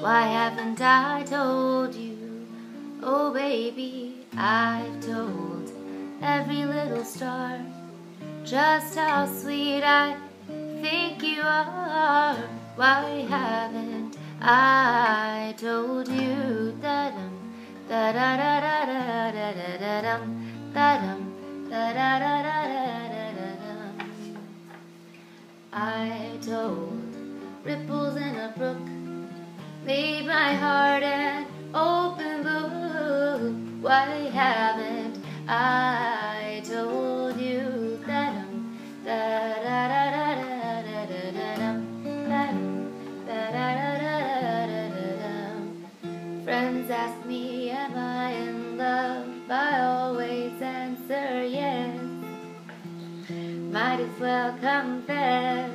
Why haven't I told you? Oh baby, I've told every little star just how sweet I think you are. Why haven't I told you? Da dum da da da da da da da da-dum, da-da-da-da-da-da-da-dum. I told ripples in a brook, made my heart an open book. Why haven't I told you da-dum, da-da-da-da-da-da-da-dum, da-dum, da-da-da-da-da-da-dum. Friends ask me, am I in love? I always Might as well confess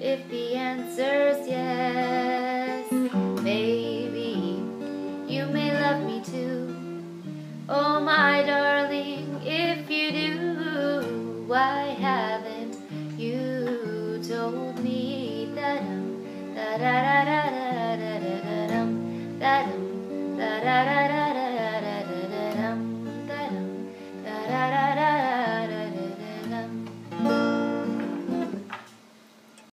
if the answer's yes. Maybe you may love me too. Oh, my darling, if you do, why haven't you told me that I'm da da da